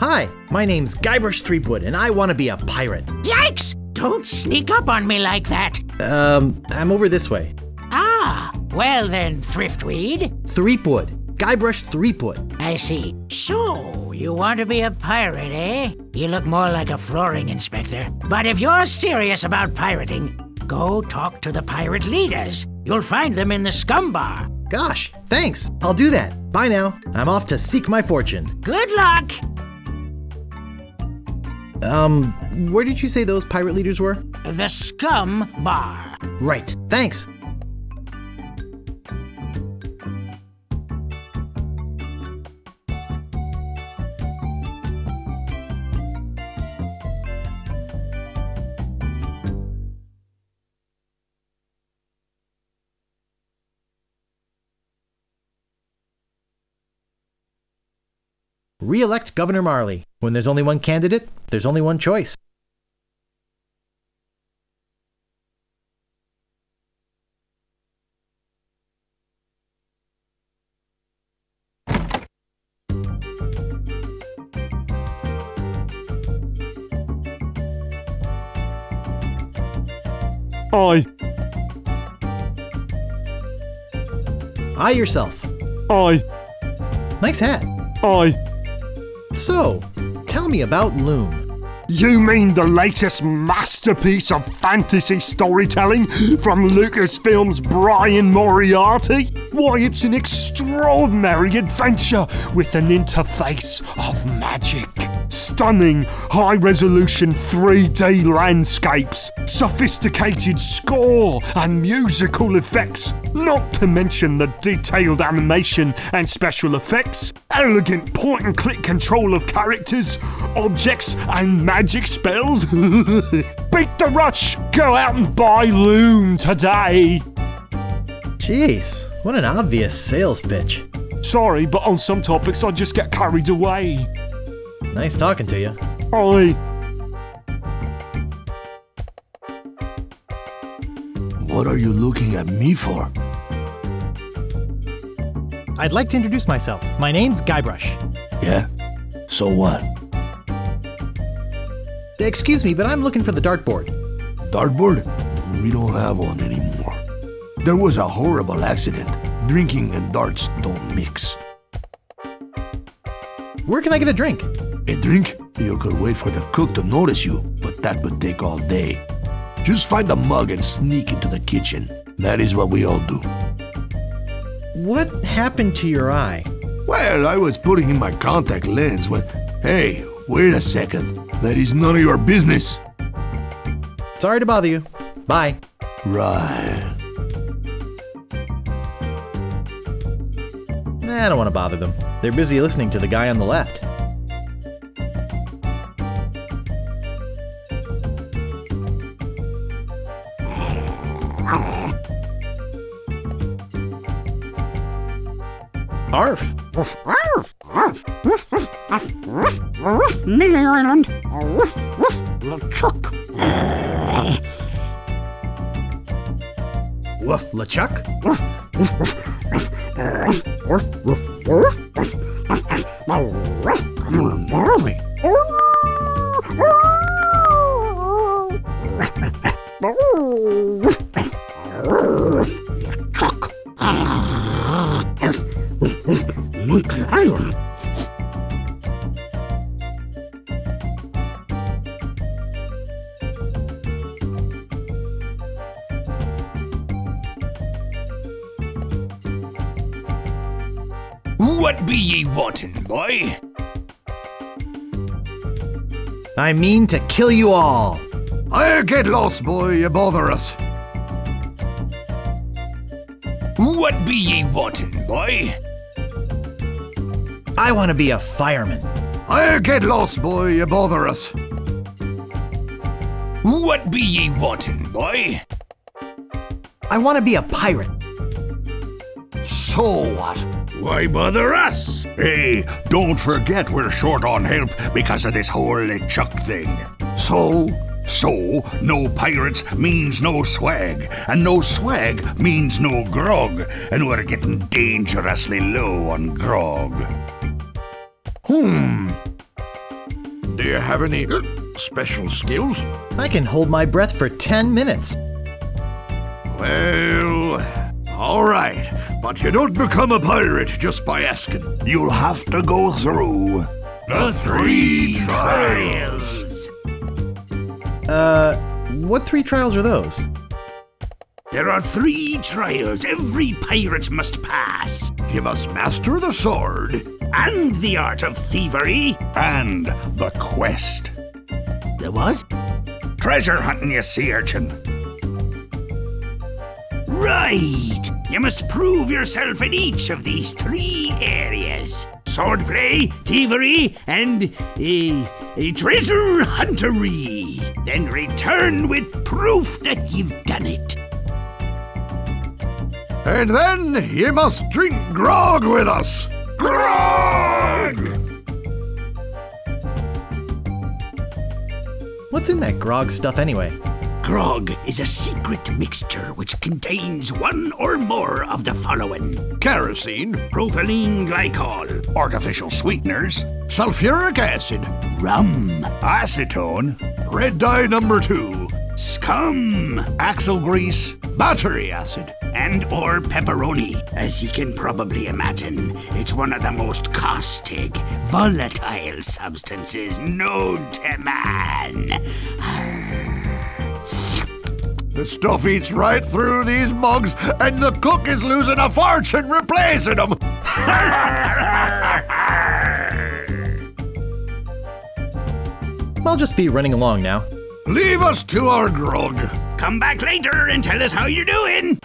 Hi, my name's Guybrush Threepwood, and I want to be a pirate. Yikes! Don't sneak up on me like that. Um, I'm over this way. Ah, well then, Thriftweed. Threepwood. Guybrush Threepwood. I see. So, you want to be a pirate, eh? You look more like a flooring inspector. But if you're serious about pirating, go talk to the pirate leaders. You'll find them in the scum bar. Gosh, thanks. I'll do that. Bye now. I'm off to seek my fortune. Good luck! Um, where did you say those pirate leaders were? The scum bar. Right. Thanks. Re-elect Governor Marley. When there's only one candidate, there's only one choice. Aye, Eye yourself. aye, Nice hat. aye. So, tell me about Loom. You mean the latest masterpiece of fantasy storytelling from Lucasfilm's Brian Moriarty? Why, it's an extraordinary adventure with an interface of magic. Stunning high resolution 3D landscapes, sophisticated score, and musical effects, not to mention the detailed animation and special effects, elegant point and click control of characters, objects, and magic spells. Beat the rush! Go out and buy Loom today! Jeez, what an obvious sales pitch. Sorry, but on some topics I just get carried away. Nice talking to you. Aye. What are you looking at me for? I'd like to introduce myself. My name's Guybrush. Yeah? So what? Excuse me, but I'm looking for the dartboard. Dartboard? We don't have one anymore. There was a horrible accident. Drinking and darts don't mix. Where can I get a drink? A drink? You could wait for the cook to notice you, but that would take all day. Just find a mug and sneak into the kitchen. That is what we all do. What happened to your eye? Well, I was putting in my contact lens when. Hey, wait a second. That is none of your business. Sorry to bother you. Bye. Right. Nah, I don't want to bother them. They're busy listening to the guy on the left. Arf! Arf. Arf. Miller Island. LeChuck. Woof, LeChuck? Marley. What be ye wanting, boy? I mean to kill you all! I'll get lost, boy. You bother us. What be ye wanting, boy? I want to be a fireman. I'll get lost, boy. You bother us. What be ye wanting, boy? I want to be a pirate. So what? Why bother us? Hey, don't forget we're short on help because of this whole Chuck thing. So? So, no pirates means no swag, and no swag means no grog, and we're getting dangerously low on grog. Hmm. Do you have any uh, special skills? I can hold my breath for 10 minutes. Well, all right. But you don't become a pirate just by asking. You'll have to go through the three trials. Uh, what three trials are those? There are three trials every pirate must pass, You must master the sword. And the art of thievery. And the quest. The what? Treasure hunting, you sea urchin. Right! You must prove yourself in each of these three areas swordplay, thievery, and uh, uh, treasure huntery. Then return with proof that you've done it. And then you must drink grog with us. Grog! What's in that grog stuff anyway? Grog is a secret mixture which contains one or more of the following. Kerosene, propylene glycol, Artificial sweeteners, sulfuric acid, rum, acetone, red dye number two, scum, axle grease, battery acid. and or pepperoni. As you can probably imagine, it's one of the most caustic, volatile substances known to man. The stuff eats right through these mugs, and the cook is losing a fortune replacing them. I'll just be running along now. Leave us to our grog. Come back later and tell us how you're doing.